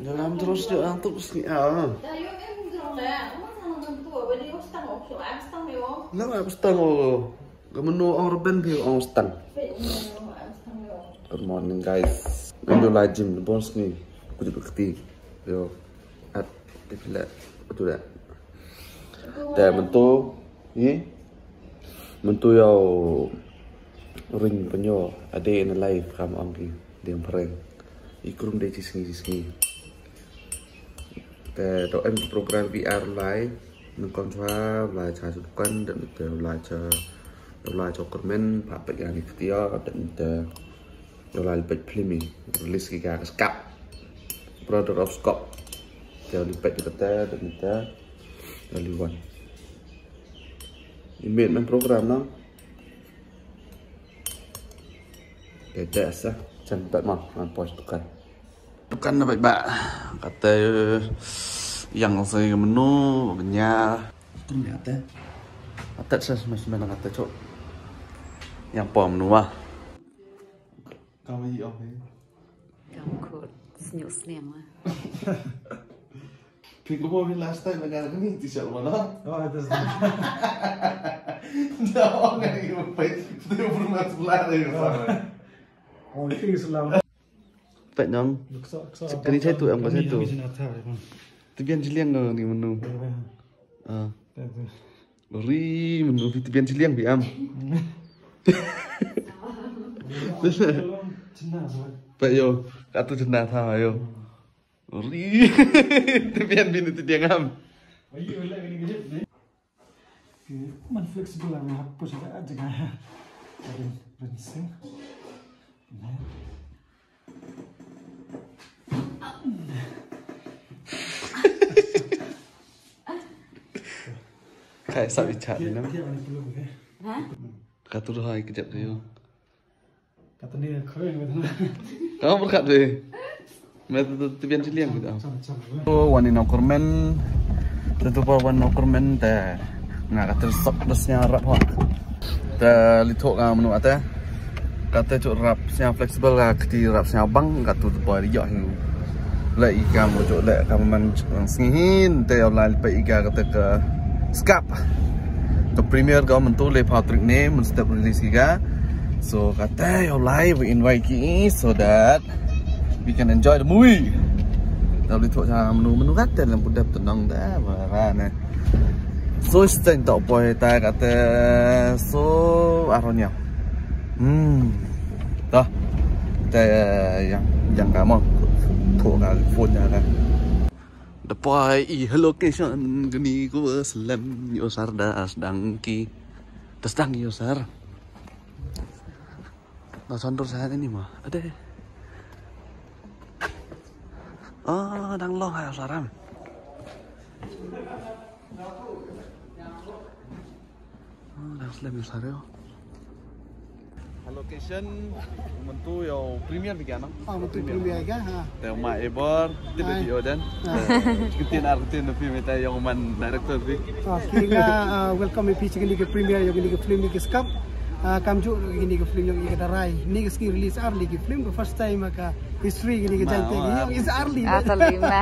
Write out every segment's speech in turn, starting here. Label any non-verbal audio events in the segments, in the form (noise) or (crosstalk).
Dalam terus dia orang tu mesti ah. Dah yuk em gerong dah. Umang sama tentu. Beli ustang ok. So am stang yo. Lah apa stang oh. Gemenu orang reben dia orang stang. Ni. Good morning guys. Mendo lajim bos ni. Aku juga keti. Yo. At bila betul tak? Dah mentu ni. Mentu yo ring penyo ada in live kamu angki dia pereng. Ikrum dia cisngi cisngi. แต่ tụi em program VR Live. Nên con xóa là trả sụp cân định từ là chờ đầu là cho comment và bệnh là việc tiêu định từ đầu là bệnh plimi release cái gà brother of scop theo lịch bệnh kita định từ dari one investment program nó. Beda sah jangan tak mau mampus tukar tukan apa mbak kata yang saya menu ni ada ada saya sebenarnya kata cok yang pom menu ah kamu iya apa Kamu kod senyuk senyum lah. (laughs) Pingu mo min last time siya wala. Oh, yung. Oh, itu Islam. (laughs) Pak nyong, Sekali Vậy nó kini saya chết tụi ông có chết tụi Tụi biên chỉ menu ngờ thì mình nụ Ờ Ri mình nụ thì yo Đã tụi chân yo Ri Tụi biên biên tụi điên âm Man fleksibel, man hat Pusche, Adjektiv, Rinsing, Nein. Kayak sak ijak ni nam. Ha? Hai kejap tu. Kata ni keren yang betul. Kau berkat tu. Mereka tu tibian cili yang betul. Oh, wani nak kormen. Tentu pa wani nak kormen teh. Nah, kata sok resnya rap hot. Teh litok ngam nu ateh. Kata cuk rapsnya fleksibel lah, kati rapsnya bang, kata tu pa riak ni. Lai ikam cuk lai kamu man teh lai lipat ika kata ke scap. The premier government to le patrick ne mun step release ga so kata yo live we invite ki so that we can enjoy the movie. Dah boleh tengok menu menu kat dalam budak tenang dah marah ne so stand tak boy kata. So aronya hmm. Dah. Kita eh, yang yang kamu tu kan kan. I location gini ku selam yosar da sedang ki. Sedang yosar. Nah, contoh saya ini mah. Ada. Ờ, đang lo hài sao ram. Ờ, đang slim sao Location mentu yo premier di kana. ah betul premier kan ha Teo ma ebor ti Ay. video dan. (laughs) Kitin artin na film ita yung man director di. ah kira welcome e pitch gini ke premier yo gini ke ke skap ah kam ju gini ke film yo gini ke rai ni ke ski release early ke film the first time ka history gini ke jante gini is early Atau lima.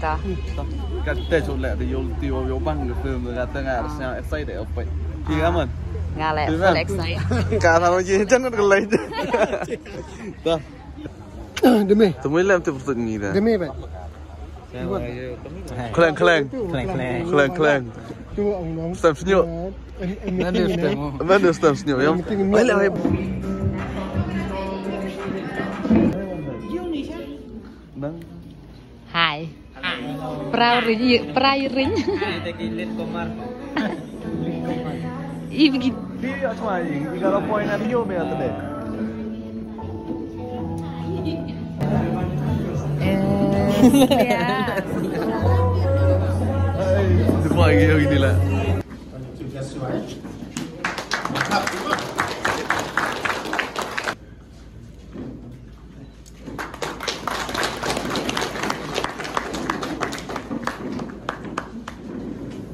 Dah. (laughs) Kata chụp lại thì yo ti yo bang ke film kata nga harusnya excited apa. Ki Lima. full excite. Kata mo je jangan kelai. Dah. demi Temu lam tu pertanyaan dah. demi keleng. keleng Keleng keleng. Cuba ông nóng Stem senyuk. Nanti stem Mana stem senyuk ya? Alah. Hai. Prau ring, prai ring. Ih begitu. Dia cuma ini kalau poin ada yo be atade. Eh, ya. Hai, depan yo gini lah.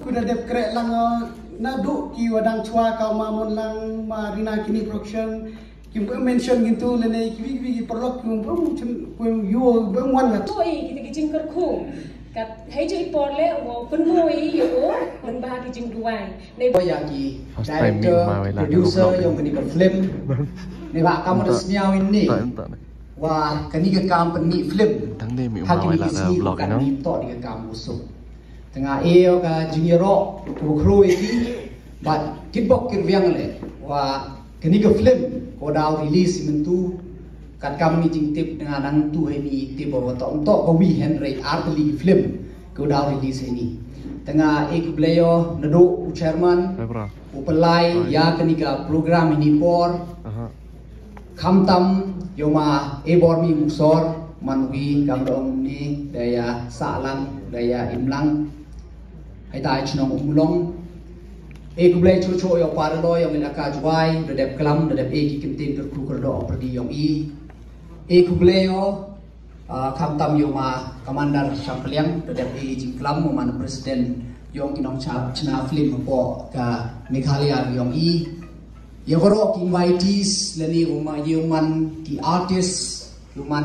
Kuda dep krek lang uh, na du ki wadang chua ka ma mon lang ma rina kini production Kim ko mention gitu lene kiwi kiwi perlok kim bro mungkin kim yo bro wan ngat. Oi kita kijing kerku. Kat hai je ipole wo penoi yo men bah kijing duai. Ne Yaki First time director, ni Mawai lah, producer yang kini film. Ni pak kamu dah seniau ini. Tak, tak. Wah, kini ke company film. Tang ni mi lah kisi dalam blog bukan ni. di tok di kamu so. Tengah eo ka jingiro ku kru ini. But kitbok kirviang le. Wah, kini ke film ko dah release mentu kat kamu ni jing tip dengan nang tu ini tip bawa tok tok ko wi Henry artli film ko dah release ini. Tengah ek beliau neduk chairman Hai bro. upelai ya kenika program ini por Aha. kamtam yoma ebor mi musor manwi gamdong ni daya salang daya imlang ให้ตายชนองอุ้มลงเอกุเบลชูโชยอปาร์ลอยองอินอากาจวายระดับกลัมระดับเอกิกิมตินกระครูกระดออปรดียองอีเอกุเบลโอคำตำยมาคำมันดาร์ชัมเปลียงระดับเอจิกลัมมันประธานยองกินองชาชนะฟลิมปอกับเมฆาลียนยองอียังก็รอกินไวทีสและนี่อุมาเยี่ยมมันที่อาร์ติสยุมัน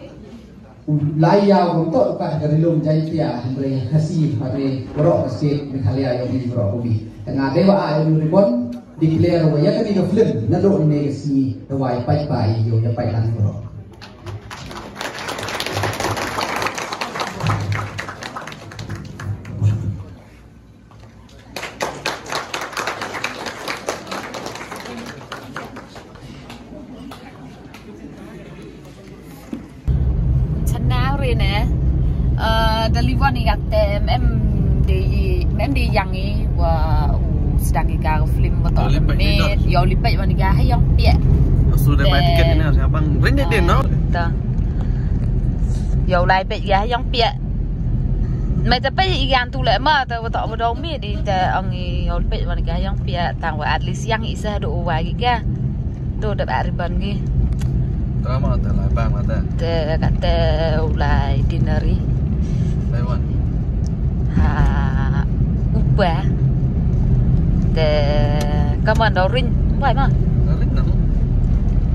Laya untuk kat gerilum jaitia Beri kasih pada Berok kesih Mekalia yang beri berok kubi Tengah dewa ah, yang beri pun Declare Ya kami ke film. Nalur ini kesih Dewa yang baik-baik Yang baik-baik Yang rồi nè. Ờ, deliver ni kata em di em di yang ni wa sedang ika film betul Oh, lipat ni ni dah. yo lipat mana ga hay yang pia Sudah bayar tiket ini harus abang. Ringgit dia no. ta yo lai pe ga yang pia mà ta pe yang tu le ma ta betul betul mi di ta angi yo lipat mana ga yang pia tang wa at least yang isa do wa gi ga do da ariban gi Drama tak lah bang mata. te kata ulai dineri Lewat. ha upa te kaman do rin? Bai ma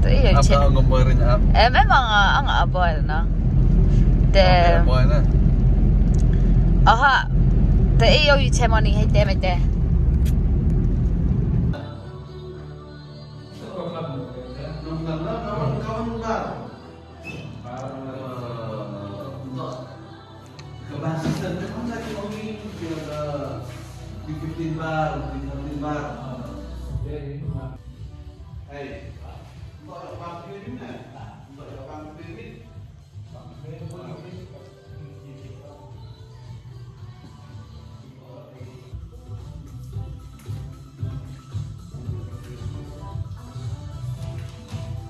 te che Apa ngomongin apa? eh memang ang apa na te Boy na. aha. Te che hai te me te 15 bar, di 15 bar. Hey. Mbak nak pakai ni mana? Mbak nak pakai ni.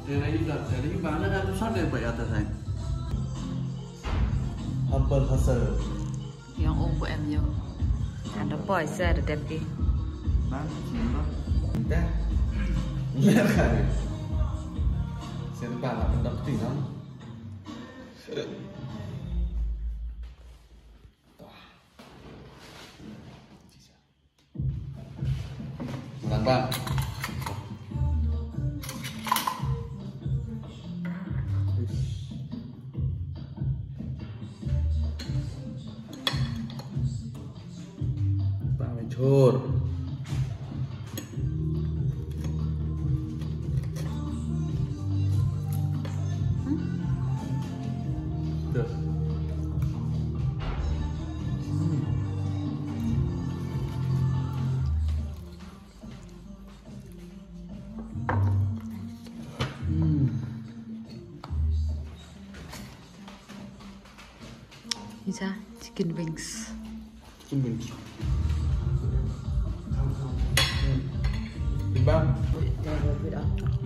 Dia lagi tak, jadi mana dah tusan dia baik atas saya. Hampir hasil. yang um em yo ada boy sa da dem ki Bang. Dah. Lupa lah. Bulan bang. Bang chicken wings. Chicken wings. Timbang. Wait,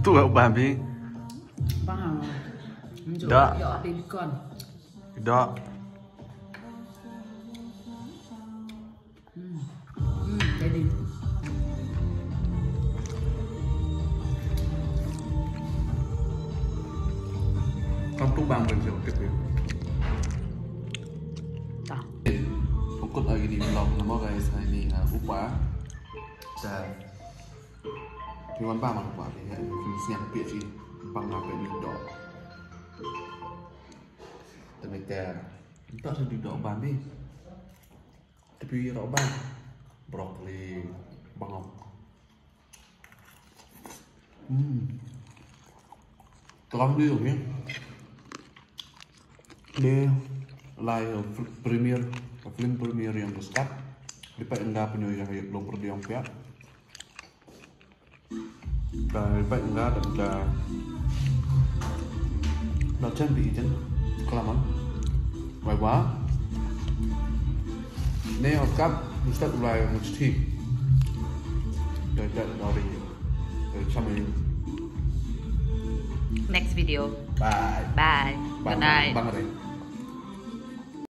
Tu gak babi. Paham. Dak. Ya, ada ikan. Tidak. Hmm, jadi. Kamu tu bang bang siapa tu? Tak. Pokok lagi di vlog nama guys hari ni uh, upah dan Piwan ba upah ni kan Film siang pia sih Bang apa ni dok. Tapi ter Tak sedih dok ban ni Tapi rok ban. Broccoli Bangok Hmm. Terang dia ni Dia Lai premier Film premier yang besar. Lipat enggak punya yang belum pihak và vậy ra đậm trà nó chân bị chân có làm ăn ngoài quá. Nếu học cấp mình sẽ lại một chút đợi đợi đó đi. Đợi chăm mình. Next video. bye. Bye. Good night. bye. Bye